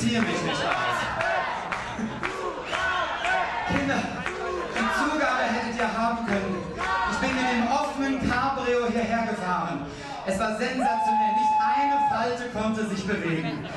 ziehe mich nicht aus. Kinder, die Zugabe hättet ihr haben können. Ich bin mit dem offenen Cabrio hierher gefahren. Es war sensationell. Nicht eine Falte konnte sich bewegen.